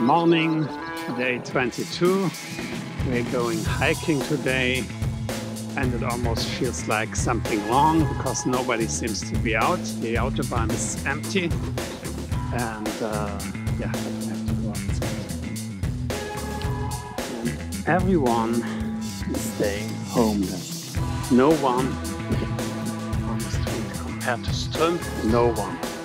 morning, day 22. We're going hiking today, and it almost feels like something wrong because nobody seems to be out. The autobahn is empty, and uh, yeah, we have to go outside. And everyone is staying home. No one on the street compared to Ström, no one.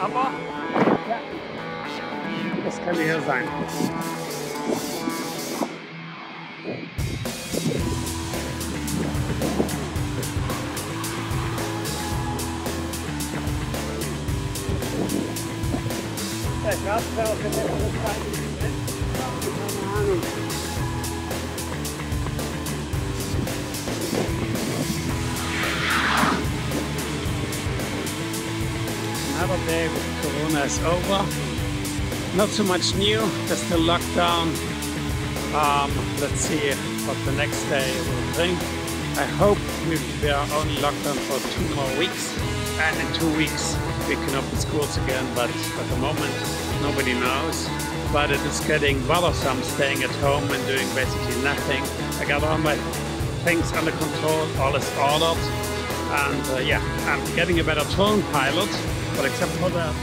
Aber ja, das kann hier sein. Another day with Corona is over. Not so much new, just the lockdown. Um, let's see what the next day will bring. I hope we are only locked down for two more weeks, and in two weeks we can open schools again. But at the moment, nobody knows. But it is getting bothersome staying at home and doing basically nothing. I got all my things under control, all is ordered, and uh, yeah, I'm getting a better tone pilot. But except for that,